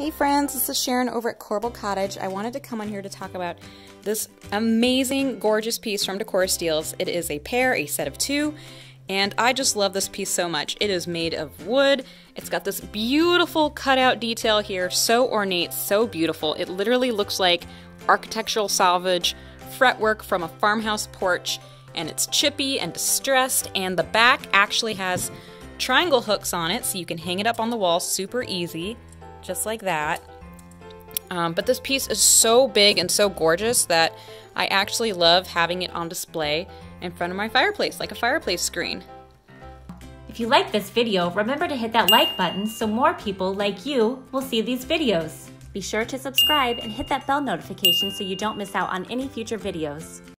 Hey friends, this is Sharon over at Corbel Cottage. I wanted to come on here to talk about this amazing, gorgeous piece from Decor Steals. It is a pair, a set of two, and I just love this piece so much. It is made of wood. It's got this beautiful cutout detail here, so ornate, so beautiful. It literally looks like architectural salvage, fretwork from a farmhouse porch, and it's chippy and distressed, and the back actually has triangle hooks on it so you can hang it up on the wall super easy just like that. Um, but this piece is so big and so gorgeous that I actually love having it on display in front of my fireplace, like a fireplace screen. If you like this video, remember to hit that like button so more people like you will see these videos. Be sure to subscribe and hit that bell notification so you don't miss out on any future videos.